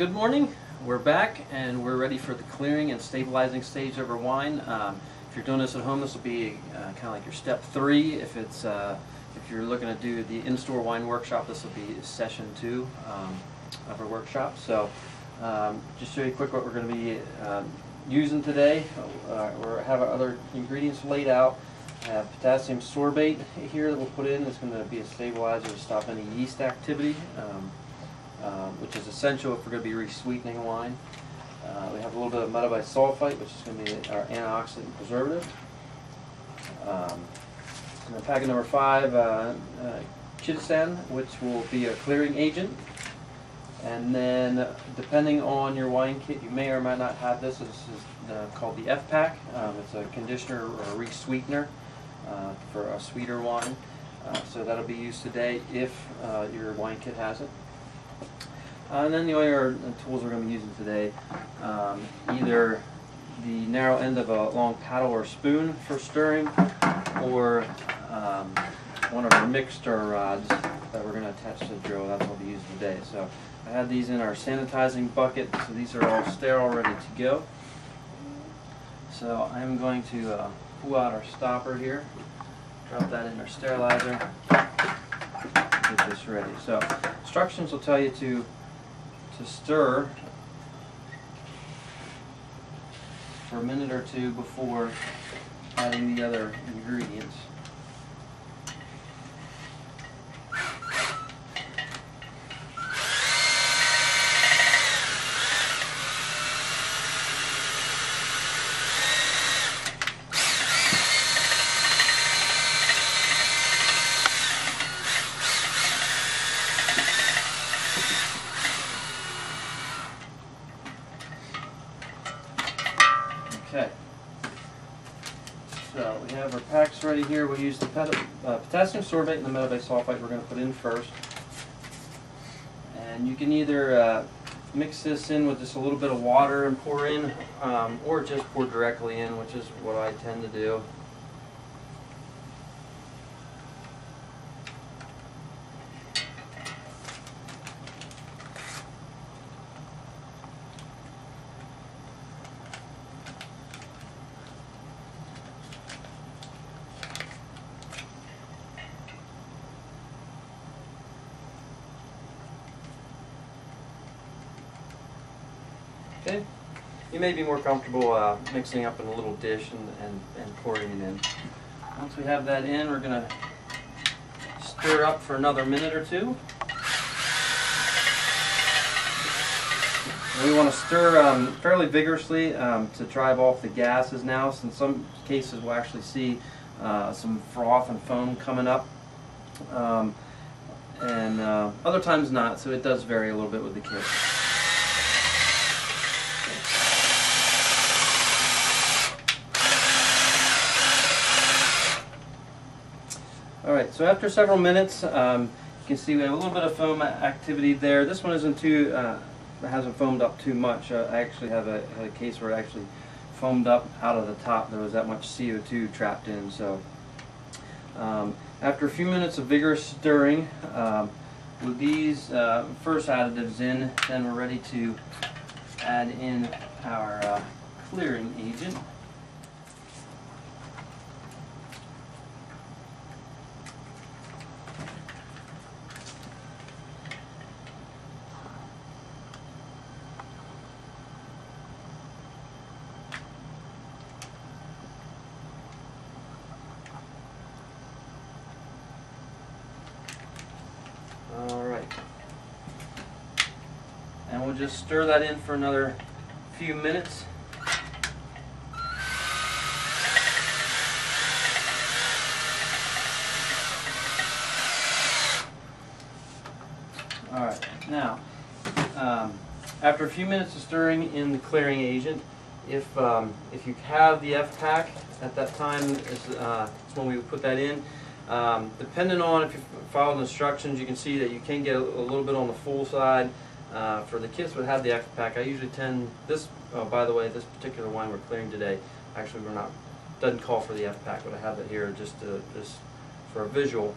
good morning. We're back and we're ready for the clearing and stabilizing stage of our wine. Um, if you're doing this at home, this will be uh, kind of like your step three. If it's uh, if you're looking to do the in-store wine workshop, this will be session two um, of our workshop. So, um, just show you quick what we're going to be um, using today. Uh, we have our other ingredients laid out. I have potassium sorbate here that we'll put in. It's going to be a stabilizer to stop any yeast activity. Um, which is essential if we're going to be resweetening wine. Uh, we have a little bit of metabisulfite, which is going to be our antioxidant preservative. Um, and then packet number five, uh, uh, chitosan, which will be a clearing agent. And then, depending on your wine kit, you may or may not have this. This is called the F-Pack. Um, it's a conditioner or a re-sweetener uh, for a sweeter wine. Uh, so that'll be used today if uh, your wine kit has it. Uh, and then the other tools we're going to be using today, um, either the narrow end of a long paddle or spoon for stirring, or um, one of our mixer rods that we're going to attach to the drill. That's what we'll be using today. So I have these in our sanitizing bucket, so these are all sterile, ready to go. So I'm going to uh, pull out our stopper here, drop that in our sterilizer, this ready. So instructions will tell you to to stir for a minute or two before adding the other ingredients. Okay. So we have our packs ready here. We'll use the uh, potassium sorbate and the metabisulfite we're going to put in first. And you can either uh, mix this in with just a little bit of water and pour in, um, or just pour directly in, which is what I tend to do. Okay. You may be more comfortable uh, mixing up in a little dish and, and, and pouring it in. Once we have that in, we're going to stir up for another minute or two. We want to stir um, fairly vigorously um, to drive off the gases now. So in some cases, we'll actually see uh, some froth and foam coming up. Um, and uh, other times not, so it does vary a little bit with the kit. So after several minutes, um, you can see we have a little bit of foam activity there. This one isn't too, uh, hasn't foamed up too much. Uh, I actually have a, a case where it actually foamed up out of the top. There was that much CO2 trapped in. So um, after a few minutes of vigorous stirring, um, with these uh, first additives in, then we're ready to add in our uh, clearing agent. All right. And we'll just stir that in for another few minutes. All right. Now, um, after a few minutes of stirring in the clearing agent, if um, if you have the F pack at that time, is uh, is when we would put that in. Um, depending on if you follow the instructions, you can see that you can get a, a little bit on the full side. Uh, for the kits that have the F pack, I usually tend this. Oh, by the way, this particular wine we're clearing today, actually we're not doesn't call for the F pack, but I have it here just to, just for a visual.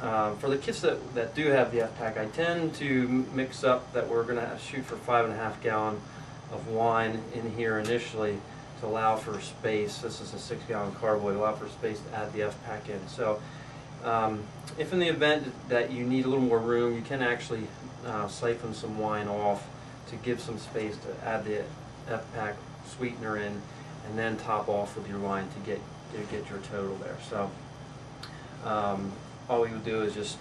uh, for the kits that, that do have the F-Pack, I tend to mix up that we're gonna shoot for five and a half gallon of wine in here initially to allow for space. This is a six gallon carboy, to allow for space to add the F-Pack in. So um, if in the event that you need a little more room, you can actually uh, siphon some wine off to give some space to add the F-Pack sweetener in and then top off with your wine to get, to get your total there. So um, all we would do is just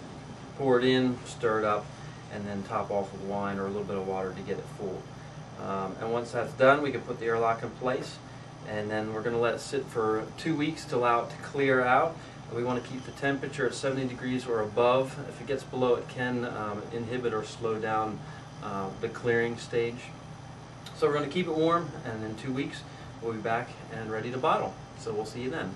pour it in, stir it up, and then top off with wine or a little bit of water to get it full. Um, and once that's done, we can put the airlock in place, and then we're going to let it sit for two weeks to allow it to clear out. We want to keep the temperature at 70 degrees or above. If it gets below, it can um, inhibit or slow down uh, the clearing stage. So we're going to keep it warm, and in two weeks, we'll be back and ready to bottle. So we'll see you then.